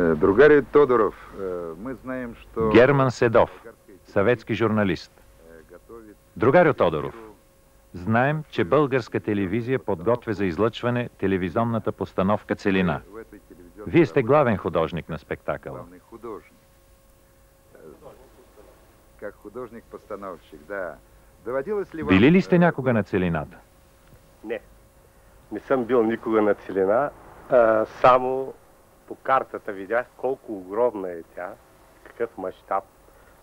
Э, Другарю Тодоров, э, мы знаем, что... Герман Седов, съветски журналист. Другарю Тодоров, знаем, че българска телевизия подготвя за излъчване телевизионната постановка Целина. Вие сте главен художник на спектакъла. Как художник-постановщик, да. Доводилось ли вам... Били ли сте някога на Целината? Не. Не съм бил никога на целина. А, само по картата видях колко огромна е тя, какъв мащаб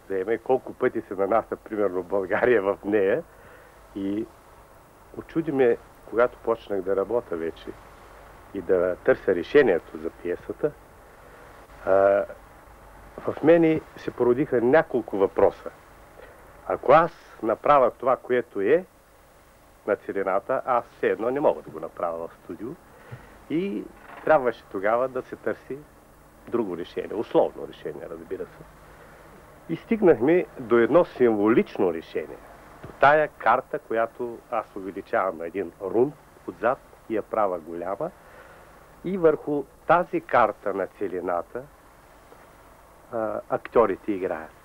има и колко пъти се нанася, примерно, България в нея. И очуди ме, когато почнах да работя вече и да търся решението за пиесата, в мене се породиха няколко въпроса. Ако аз направя това, което е на целината, аз все едно не мога да го направя в студио и трябваше тогава да се търси друго решение, условно решение, разбира се. И стигнахме до едно символично решение. До тая карта, която аз увеличавам един рун отзад и я правя голяма. И върху тази карта на целината а, актьорите играят.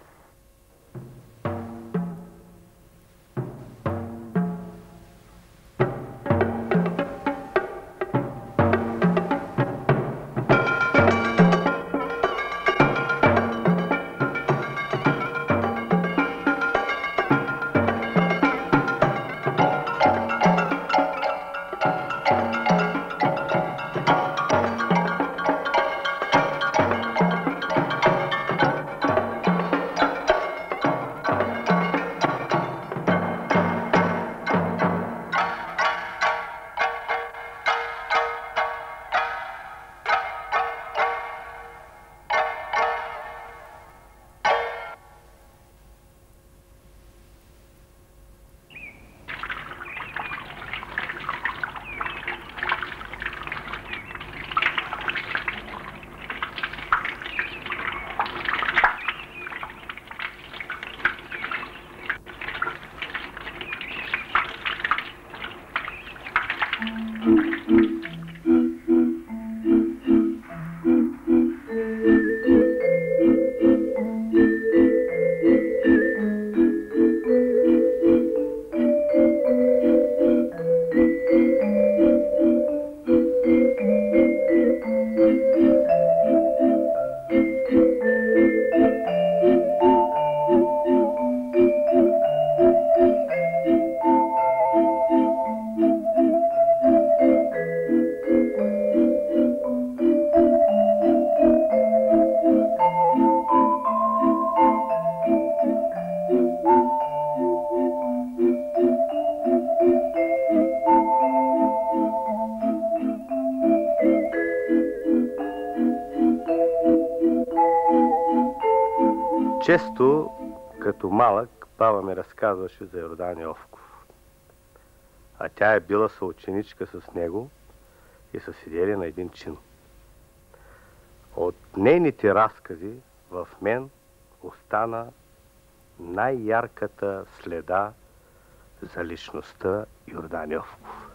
Често, като малък, баба ми разказваше за Йордан Йовков. А тя е била съученичка с него и са седели на един чин. От нейните разкази в мен остана най-ярката следа за личността Йордан Йовков.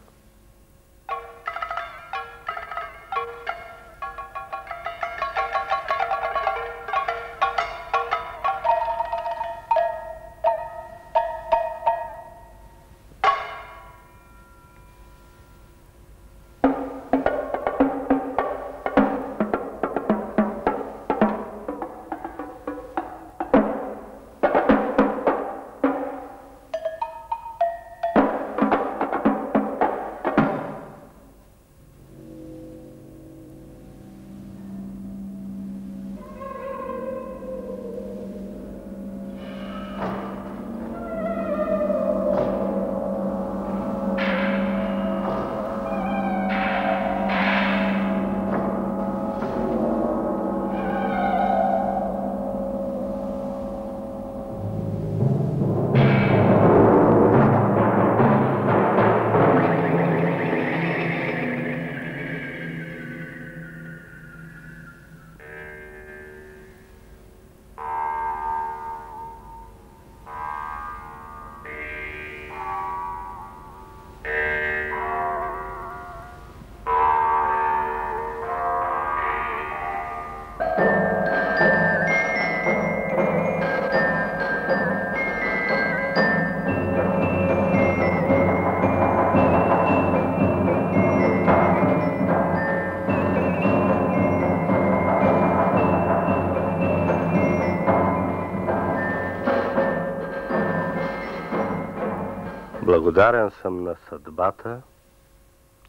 Благодарен съм на съдбата,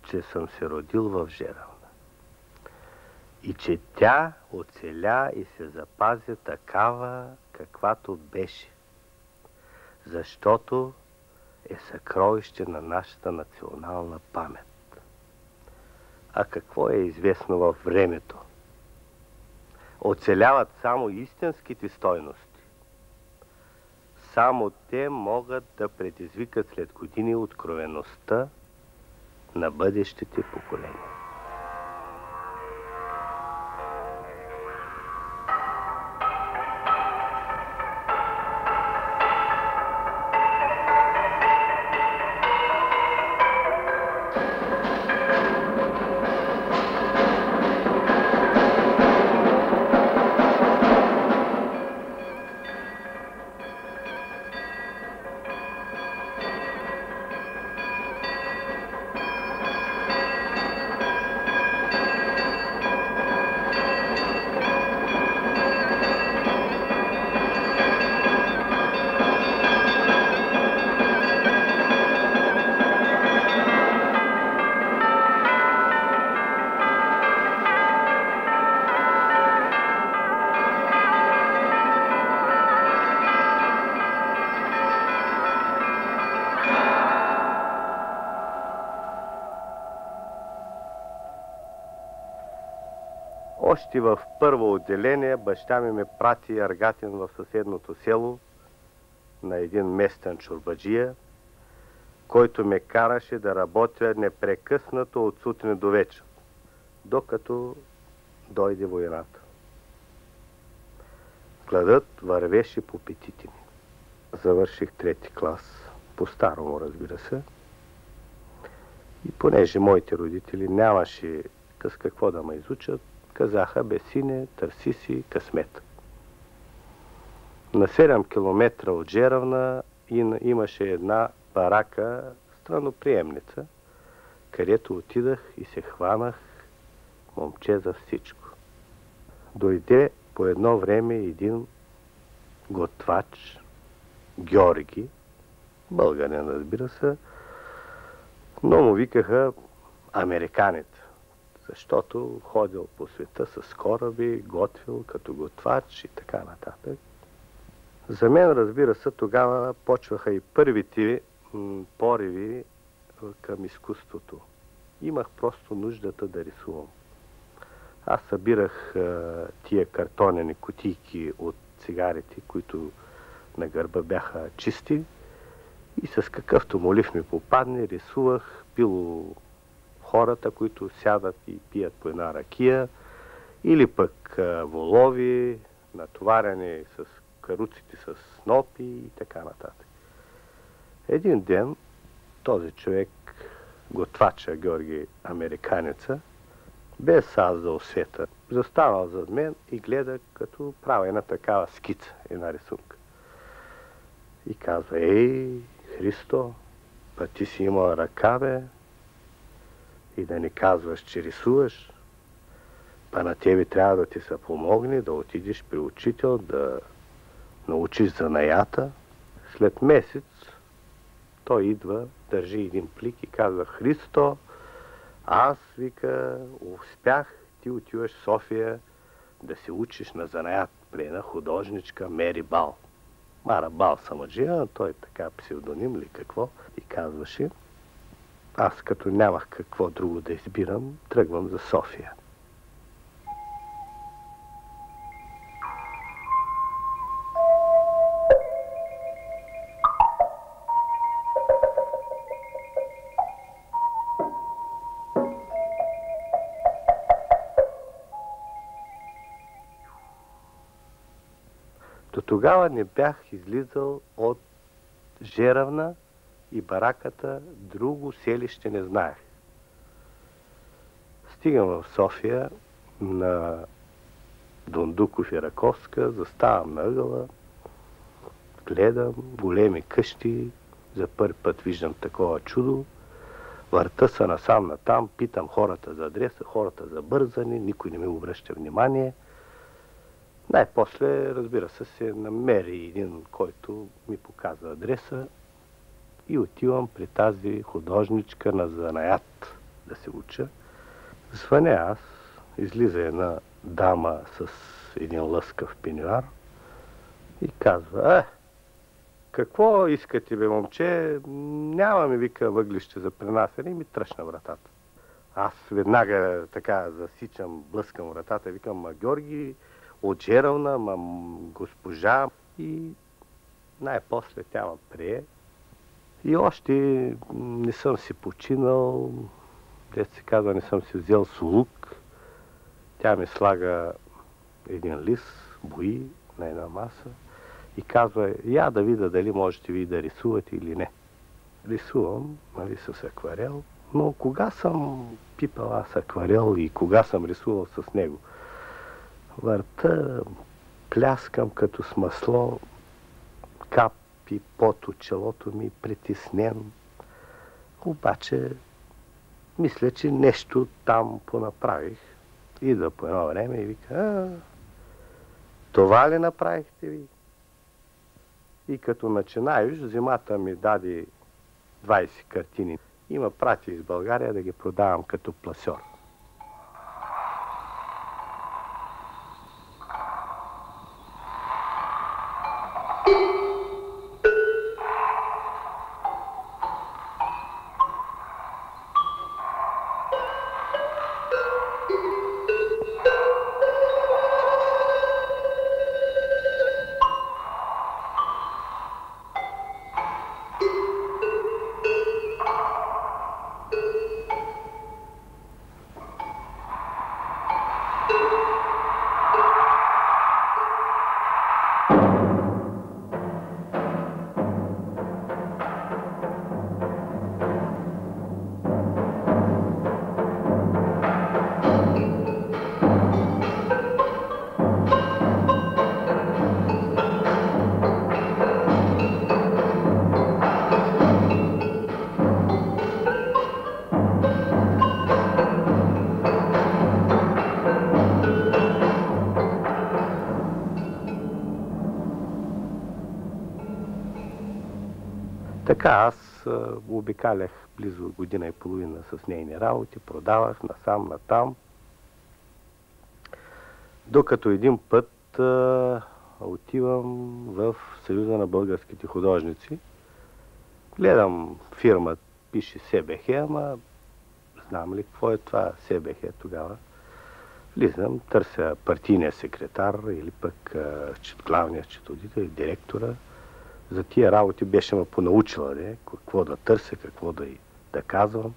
че съм се родил в Жеравна. И че тя оцеля и се запази такава, каквато беше. Защото е съкровище на нашата национална памет. А какво е известно във времето? Оцеляват само истинските стойности. Само те могат да предизвикат след години откровеността на бъдещите поколения. Още в първо отделение баща ми ме прати Аргатин в съседното село на един местен чурбаджия, който ме караше да работя непрекъснато от сутрин до вечер, докато дойде войната. Гладът вървеше по петите ми. Завърших трети клас, по-старому разбира се. И понеже моите родители нямаше с какво да ме изучат, казаха Бесине, търси си късмет. На 7 км от Джеравна имаше една барака, страноприемница, където отидах и се хванах момче за всичко. Дойде по едно време един готвач, Георги, българин разбира се, но му викаха американец защото ходил по света с кораби, готвил като готвач и така нататък. За мен, разбира се, тогава почваха и първите пориви към изкуството. Имах просто нуждата да рисувам. Аз събирах а, тия картонени кутийки от цигарите, които на гърба бяха чисти и с какъвто молив ми попадне, рисувах било хората, които сядат и пият по една ракия, или пък волови, натоварени с каруците с снопи и така нататък. Един ден този човек, готвача Георги Американеца, без аз за освета, застанал зад мен и гледа като правя една такава скица, една рисунка. И казва, ей, Христо, па ти си имал ръка, бе, и да не казваш, че рисуваш, па на тебе трябва да ти се помогне, да отидеш при учител, да научиш занаята. След месец той идва, държи един плик и казва, Христо, аз, вика, успях, ти отиваш в София да се учиш на занаят при една художничка Мери Бал. Мара Бал Самаджия, той е така псевдоним ли какво, и казваше, аз като нямах какво друго да избирам, тръгвам за София. До тогава не бях излизал от Жеравна и бараката друго селище не знаех. Стигам в София на Дондуков и Раковска, заставам на ъгъла, гледам големи къщи, за първи път виждам такова чудо, върта се насам натам, питам хората за адреса, хората за бързани, никой не ми обръща внимание. Най-после, разбира се, се намери един, който ми показва адреса И отивам при тази художничка на занаят да се уча. Звъня аз, излиза една дама с един лъскав пенюар и казва, е, какво искате, бе, момче? Нямаме, вика, въглище за пренасене и ми тръщна вратата. Аз веднага така засичам, блъскам вратата, викам, ма Георги, от Жерална, ма госпожа. И най-после тя ме прие. И още не съм си починал, дет се казва, не съм си взел сулук. Тя ми слага един лист, бои на една маса и казва, я да видя дали можете ви да рисувате или не. Рисувам, нали, с акварел, но кога съм пипал аз акварел и кога съм рисувал с него? Върта, пляскам като с масло, капи пот от челото ми, притеснен. Обаче, мисля, че нещо там понаправих. Идва по едно време и вика, а, това ли направихте ви? И като начинаеш, зимата ми даде 20 картини. Има прати из България да ги продавам като пласьор. Така, аз обикалях близо година и половина с нейни работи, продавах насам, натам. Докато един път отивам в Съюза на българските художници. Гледам фирма, пише СБХ, ама знам ли какво е това СБХ тогава. Влизам, търся партийния секретар или пък а, главния счетоводител, директора за тия работи беше ме понаучила, не? какво да търся, какво да, да казвам.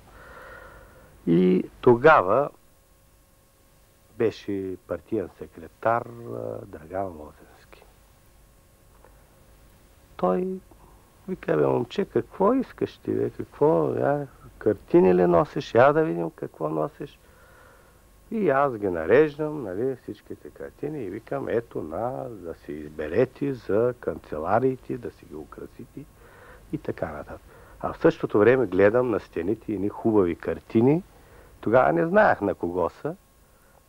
И тогава беше партиен секретар Драган Лозенски. Той вика, бе, момче, какво искаш ти, бе? Какво, я, картини ли носиш? Я да видим какво носиш. И аз ги нареждам, нали, всичките картини и викам, ето на, да се изберете за канцелариите, да си ги украсите и така нататък. А в същото време гледам на стените едни хубави картини. Тогава не знаех на кого са,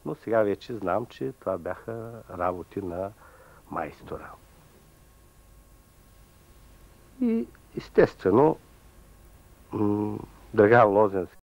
но сега вече знам, че това бяха работи на майстора. И естествено, Драган Лозенски